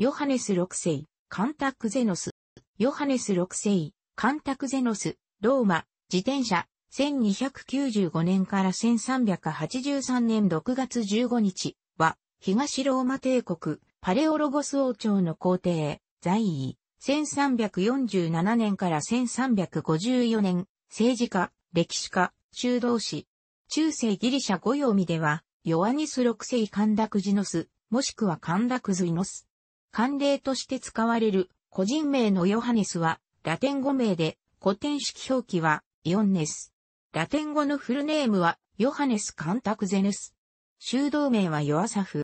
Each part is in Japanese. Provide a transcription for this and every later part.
ヨハネス6世、カンタクゼノス。ヨハネス6世、カンタクゼノス、ローマ、自転車、1295年から1383年6月15日は、東ローマ帝国、パレオロゴス王朝の皇帝、在位、1347年から1354年、政治家、歴史家、修道士。中世ギリシャ語読みでは、ヨアニス6世カンダクジノス、もしくはカンダクズイノス。慣例として使われる個人名のヨハネスは、ラテン語名で、古典式表記は、イオンネス。ラテン語のフルネームは、ヨハネス・カンタクゼヌス。修道名はヨアサフ。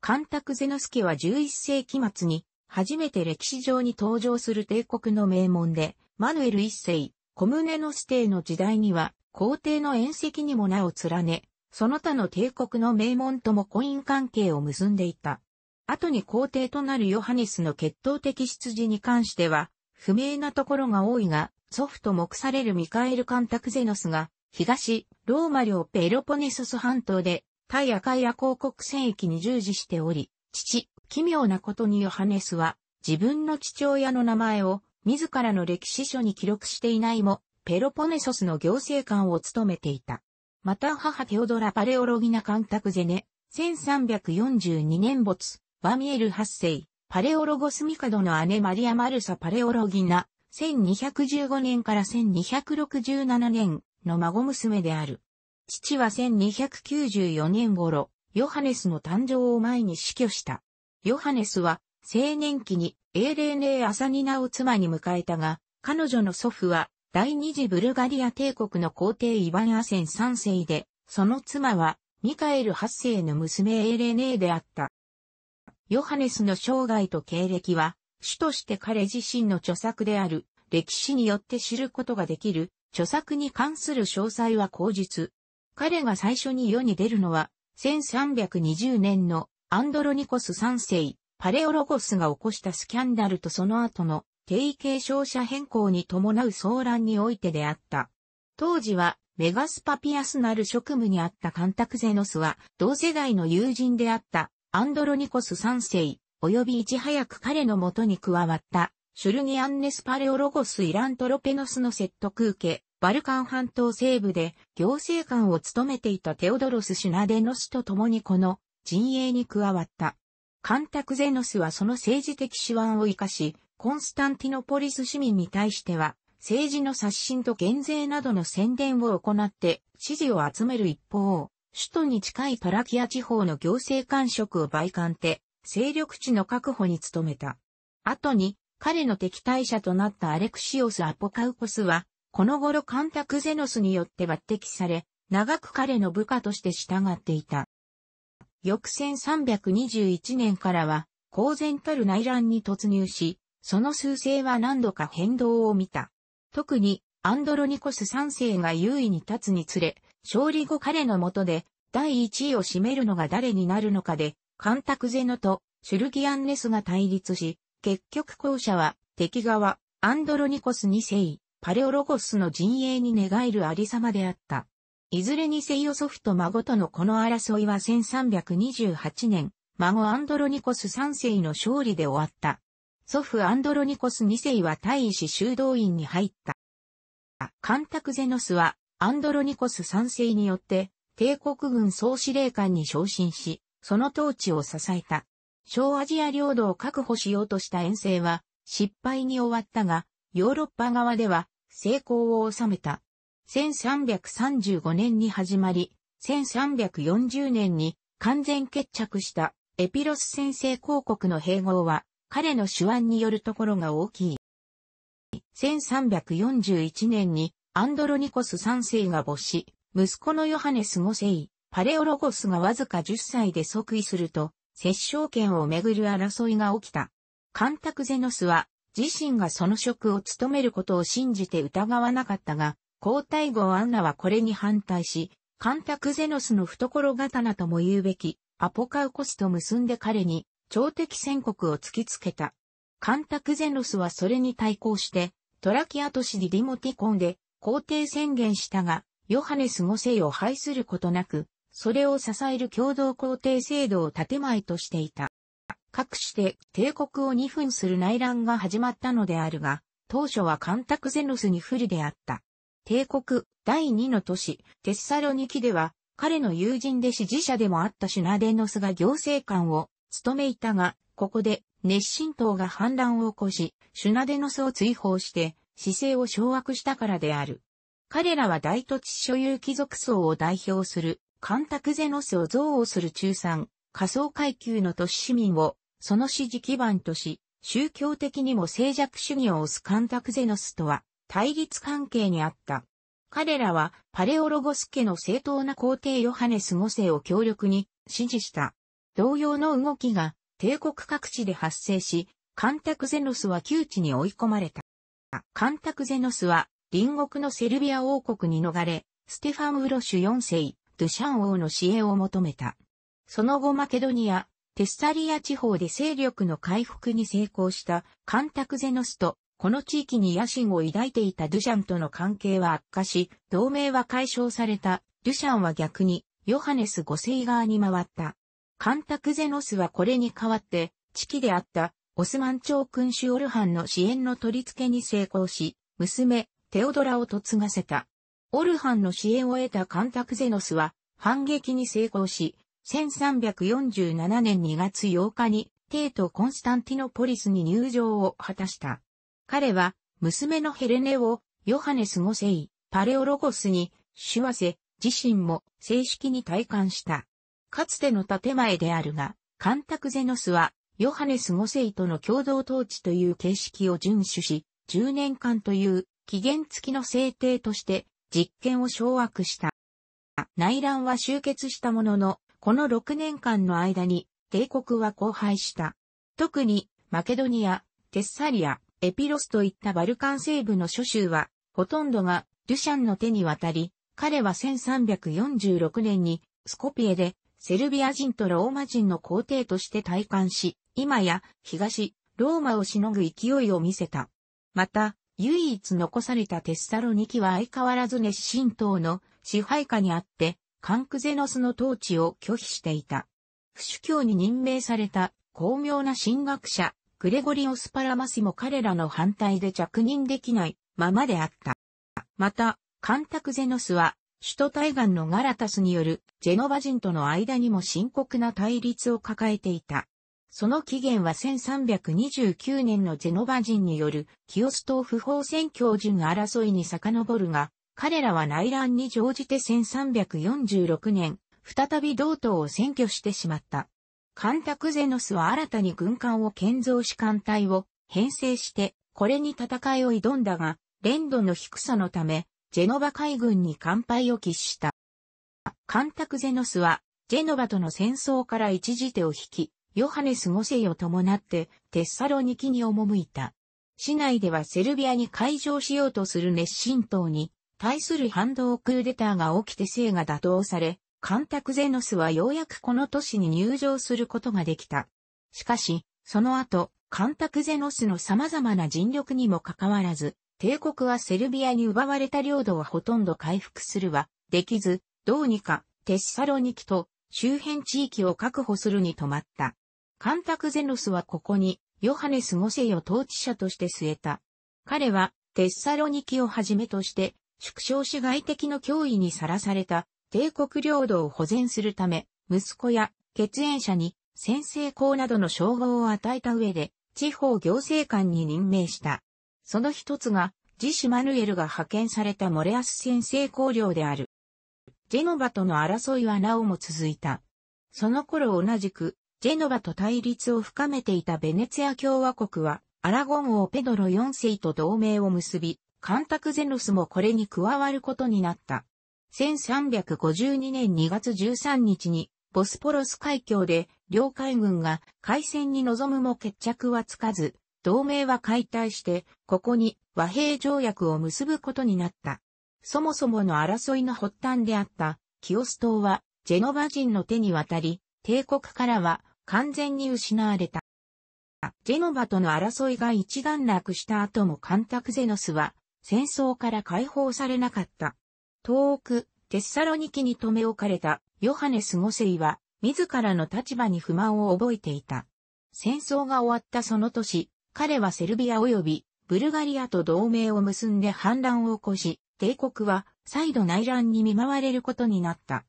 カンタクゼノス家は11世紀末に、初めて歴史上に登場する帝国の名門で、マヌエル一世、コムネノス帝の時代には、皇帝の宴席にも名を連ね、その他の帝国の名門とも婚姻関係を結んでいた。後に皇帝となるヨハネスの血統的出自に関しては、不明なところが多いが、祖父と目されるミカエル・カンタクゼノスが、東、ローマ領ペロポネソス半島で、対アカイア広告戦域に従事しており、父、奇妙なことにヨハネスは、自分の父親の名前を、自らの歴史書に記録していないも、ペロポネソスの行政官を務めていた。また母テオドラ・パレオロギナ・カンタクゼネ、1342年没、バミエル8世、パレオロゴスミカドの姉マリア・マルサ・パレオロギナ、1215年から1267年の孫娘である。父は1294年頃、ヨハネスの誕生を前に死去した。ヨハネスは青年期にエーレーネー・アサニナを妻に迎えたが、彼女の祖父は第二次ブルガリア帝国の皇帝イヴァン・アセン3世で、その妻はミカエル8世の娘エーレネーであった。ヨハネスの生涯と経歴は、主として彼自身の著作である、歴史によって知ることができる、著作に関する詳細は口述。彼が最初に世に出るのは、1320年のアンドロニコス3世、パレオロゴスが起こしたスキャンダルとその後の定位継承者変更に伴う騒乱においてであった。当時はメガスパピアスなる職務にあったカンタクゼノスは同世代の友人であったアンドロニコス3世、及びいち早く彼のもとに加わった、シュルニアンネスパレオロゴス・イラントロペノスの説得受け、バルカン半島西部で行政官を務めていたテオドロス・シュナデノスと共にこの陣営に加わった。カンタクゼノスはその政治的手腕を活かし、コンスタンティノポリス市民に対しては、政治の刷新と減税などの宣伝を行って支持を集める一方、首都に近いパラキア地方の行政官職を倍官て、勢力地の確保に努めた。後に、彼の敵対者となったアレクシオス・アポカウコスは、この頃カンタクゼノスによって抜擢され、長く彼の部下として従っていた。翌1321年からは、公然たる内乱に突入し、その数勢は何度か変動を見た。特に、アンドロニコス3世が優位に立つにつれ、勝利後彼のもとで第1位を占めるのが誰になるのかで、カンタクゼノとシュルギアンネスが対立し、結局後者は敵側、アンドロニコス2世、パレオロゴスの陣営に寝返るありさまであった。いずれにせよ祖父と孫とのこの争いは1328年、孫アンドロニコス3世の勝利で終わった。祖父アンドロニコス2世は大使修道院に入った。カンタクゼノスはアンドロニコス3世によって帝国軍総司令官に昇進し、その統治を支えた。小アジア領土を確保しようとした遠征は失敗に終わったが、ヨーロッパ側では成功を収めた。1335年に始まり、1340年に完全決着したエピロス先制公国の併合は彼の手腕によるところが大きい。1341年にアンドロニコス3世が没し、息子のヨハネス5世、パレオロゴスがわずか10歳で即位すると、摂政権をめぐる争いが起きた。カンタクゼノスは、自身がその職を務めることを信じて疑わなかったが、皇太后アンナはこれに反対し、カンタクゼノスの懐刀とも言うべき、アポカウコスと結んで彼に、朝敵宣告を突きつけた。カンタクゼノスはそれに対抗して、トラキア都市ディディモティコンで皇帝宣言したが、ヨハネス5世を廃することなく、それを支える共同皇帝制度を建前としていた。各して帝国を2分する内乱が始まったのであるが、当初はカンタクゼノスに不利であった。帝国第2の都市、テッサロニキでは、彼の友人で支持者でもあったシュナデノスが行政官を務めいたが、ここで熱心党が反乱を起こし、シュナデノスを追放して、市政を掌握したからである。彼らは大土地所有貴族層を代表する、カンタクゼノスを憎悪する中産、仮想階級の都市市民を、その支持基盤とし、宗教的にも静寂主義を推すカンタクゼノスとは、対立関係にあった。彼らはパレオロゴス家の正当な皇帝ヨハネス5世を強力に支持した。同様の動きが帝国各地で発生し、カンタクゼノスは窮地に追い込まれた。カンタクゼノスは隣国のセルビア王国に逃れ、ステファン・ウロシュ4世、ドゥシャン王の支援を求めた。その後マケドニア、テッサリア地方で勢力の回復に成功したカンタクゼノスと、この地域に野心を抱いていたドゥシャンとの関係は悪化し、同盟は解消された。ドゥシャンは逆に、ヨハネス5世側に回った。カンタクゼノスはこれに代わって、地域であったオスマン朝君主オルハンの支援の取り付けに成功し、娘、テオドラを嫁がせた。オルハンの支援を得たカンタクゼノスは反撃に成功し、1347年2月8日にテート・コンスタンティノポリスに入場を果たした。彼は娘のヘレネをヨハネス5世、パレオロゴスに主わせ、自身も正式に体感した。かつての建前であるが、カンタクゼノスはヨハネス5世との共同統治という形式を遵守し、10年間という期限付きの制定として実権を掌握した。内乱は終結したものの、この6年間の間に帝国は荒廃した。特にマケドニア、テッサリア、エピロスといったバルカン西部の諸州は、ほとんどがドゥシャンの手に渡り、彼は1346年にスコピエでセルビア人とローマ人の皇帝として戴冠し、今や東ローマをしのぐ勢いを見せた。また、唯一残されたテッサロニキは相変わらず熱心党の支配下にあって、カンタクゼノスの統治を拒否していた。不主教に任命された巧妙な神学者、グレゴリオス・パラマスも彼らの反対で着任できないままであった。また、カンタクゼノスは、首都対岸のガラタスによるジェノバ人との間にも深刻な対立を抱えていた。その起源は1329年のゼノバ人によるキオストー不法占拠順争いに遡るが、彼らは内乱に乗じて1346年、再び道東を占拠してしまった。カンタクゼノスは新たに軍艦を建造し艦隊を編成して、これに戦いを挑んだが、連度の低さのため、ジェノバ海軍に乾杯を喫した。カンタクゼノスは、ジェノバとの戦争から一時手を引き、ヨハネス5世を伴ってテッサロニキに赴いた。市内ではセルビアに開場しようとする熱心党に対する反動クーデターが起きて生が打倒され、カンタクゼノスはようやくこの都市に入場することができた。しかし、その後、カンタクゼノスの様々な尽力にもかかわらず、帝国はセルビアに奪われた領土はほとんど回復するはできず、どうにかテッサロニキと周辺地域を確保するに止まった。カンタクゼノスはここにヨハネス5世を統治者として据えた。彼はテッサロニキをはじめとして縮小し外敵の脅威にさらされた帝国領土を保全するため息子や血縁者に先制校などの称号を与えた上で地方行政官に任命した。その一つがジシュマヌエルが派遣されたモレアス先制公領である。ジェノバとの争いはなおも続いた。その頃同じくジェノバと対立を深めていたベネツィア共和国は、アラゴン王ペドロ4世と同盟を結び、カンタクゼノスもこれに加わることになった。1352年2月13日に、ボスポロス海峡で両海軍が海戦に臨むも決着はつかず、同盟は解体して、ここに和平条約を結ぶことになった。そもそもの争いの発端であったキオス島はジェノバ人の手に渡り、帝国からは完全に失われた。ジェノバとの争いが一段落した後もカンタクゼノスは戦争から解放されなかった。遠くテッサロニキに留め置かれたヨハネス5世は自らの立場に不満を覚えていた。戦争が終わったその年、彼はセルビア及びブルガリアと同盟を結んで反乱を起こし、帝国は再度内乱に見舞われることになった。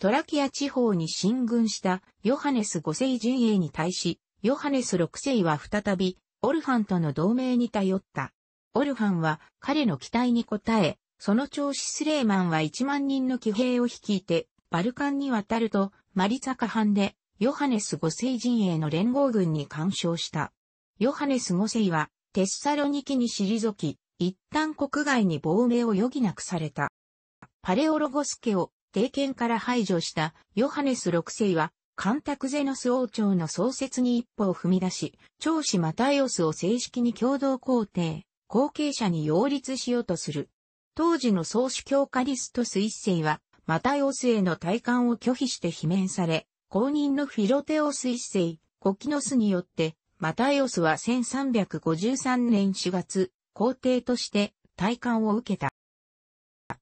トラキア地方に進軍したヨハネス5世陣営に対し、ヨハネス6世は再びオルハンとの同盟に頼った。オルハンは彼の期待に応え、その長子スレーマンは1万人の騎兵を率いて、バルカンに渡ると、マリツァ河畔で、ヨハネス5世陣営の連合軍に完勝した。ヨハネス5世は、テッサロニキに退き、一旦国外に亡命を余儀なくされた。パレオロゴス家を帝権から排除したヨハネス6世は、カンタクゼノス王朝の創設に一歩を踏み出し、長子マタイオスを正式に共同皇帝、後継者に擁立しようとする。当時の総主教カリストス一世は、マタイオスへの体感を拒否して罷免され、公認のフィロテオス一世、コキノスによって、マタイオスは1353年4月、皇帝として体感を受けた。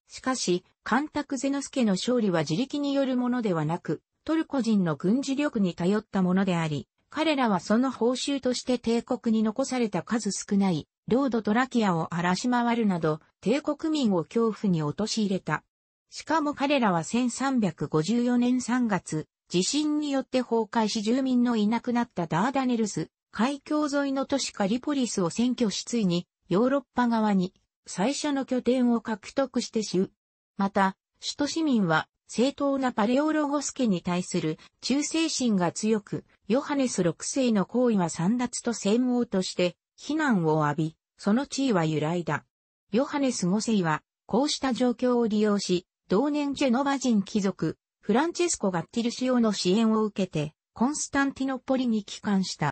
しかし、カンタクゼノス家の勝利は自力によるものではなく、トルコ人の軍事力に頼ったものであり、彼らはその報酬として帝国に残された数少ない、ロードトラキアを荒らし回るなど、帝国民を恐怖に陥れた。しかも彼らは1354年3月、地震によって崩壊し住民のいなくなったダーダネルス、海峡沿いの都市カリポリスを占拠しついに、ヨーロッパ側に最初の拠点を獲得してしまた、首都市民は正当なパレオロゴス家に対する忠誠心が強く、ヨハネス6世の行為は散奪と専門として非難を浴び、その地位は揺らいだ。ヨハネス5世は、こうした状況を利用し、同年ジェノバ人貴族、フランチェスコ・ガッティルシオの支援を受けて、コンスタンティノポリに帰還した。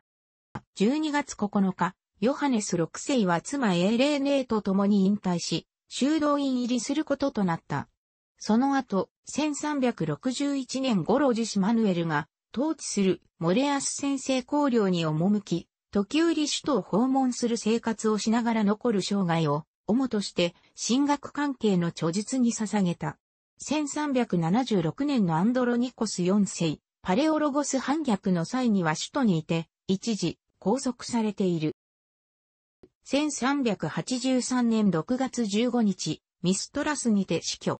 12月9日、ヨハネス6世は妻エレーネーと共に引退し、修道院入りすることとなった。その後、1361年頃ジシマヌエルが統治するモレアス先生公領に赴き、時折首都を訪問する生活をしながら残る生涯を、主として神学関係の著述に捧げた。1376年のアンドロニコス4世、パレオロゴス反逆の際には首都にいて、一時拘束されている。1383年6月15日、ミストラスにて死去。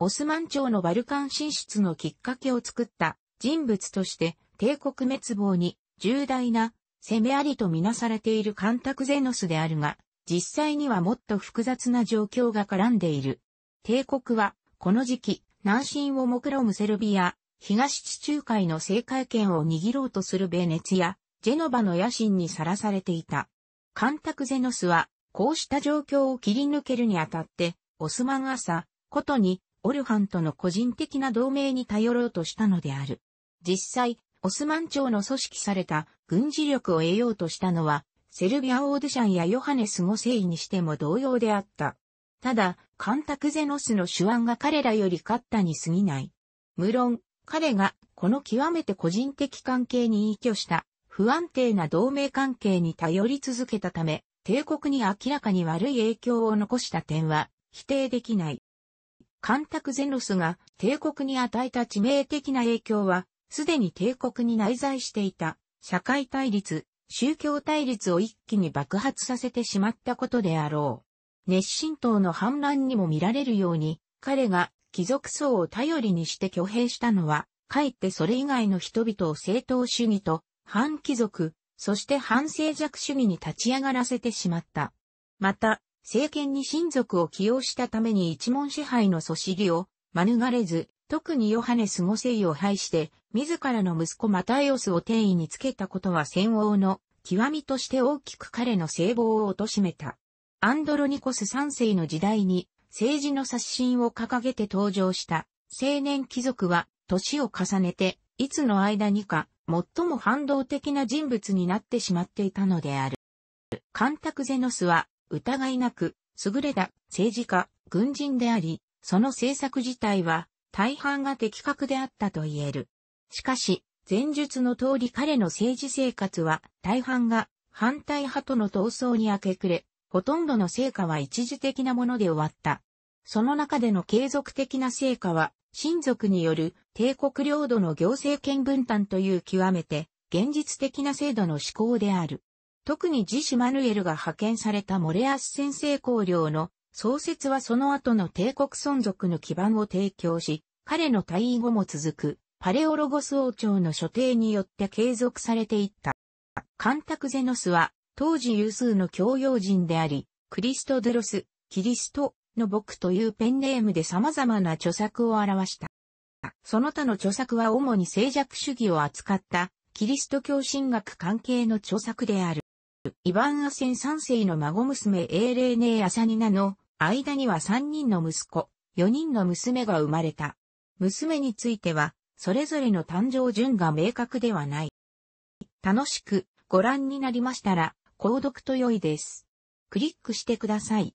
オスマン朝のバルカン進出のきっかけを作った人物として帝国滅亡に重大な攻めありとみなされているカンタクゼノスであるが、実際にはもっと複雑な状況が絡んでいる。帝国は、この時期、南進を目論むセルビア、東地中海の政界権を握ろうとするベネツや、ジェノバの野心にさらされていた。カンタクゼノスは、こうした状況を切り抜けるにあたって、オスマン朝、ことにオルハンとの個人的な同盟に頼ろうとしたのである。実際、オスマン朝の組織された軍事力を得ようとしたのは、セルビア・オードシャンやヨハネス5世にしても同様であった。ただ、カンタクゼノスの手腕が彼らより勝ったに過ぎない。無論、彼がこの極めて個人的関係に依拠した不安定な同盟関係に頼り続けたため、帝国に明らかに悪い影響を残した点は否定できない。カンタクゼノスが帝国に与えた致命的な影響は、すでに帝国に内在していた社会対立、宗教対立を一気に爆発させてしまったことであろう。熱心党の反乱にも見られるように、彼が貴族層を頼りにして挙兵したのは、かえってそれ以外の人々を正当主義と反貴族、そして反静弱主義に立ち上がらせてしまった。また、政権に親族を起用したために一門支配の祖師を免れず、特にヨハネス5世を拝して、自らの息子マタイオスを定位につけたことは戦王の極みとして大きく彼の聖望を貶めた。アンドロニコス3世の時代に政治の刷新を掲げて登場した青年貴族は年を重ねていつの間にか最も反動的な人物になってしまっていたのである。カンタクゼノスは疑いなく、優れた政治家、軍人であり、その政策自体は大半が的確であったと言える。しかし、前述の通り彼の政治生活は大半が反対派との闘争に明け暮れ、ほとんどの成果は一時的なもので終わった。その中での継続的な成果は、親族による帝国領土の行政権分担という極めて現実的な制度の思考である。特にジシュマヌエルが派遣されたモレアス先生公領の創設はその後の帝国存続の基盤を提供し、彼の退位後も続くパレオロゴス王朝の所定によって継続されていった。カンタクゼノスは当時有数の教養人であり、クリストドロス、キリストの僕というペンネームで様々な著作を表した。その他の著作は主に静寂主義を扱ったキリスト教神学関係の著作である。イヴァン・アセン三世の孫娘エーレーネー・アサニナの間には3人の息子、4人の娘が生まれた。娘については、それぞれの誕生順が明確ではない。楽しくご覧になりましたら、購読と良いです。クリックしてください。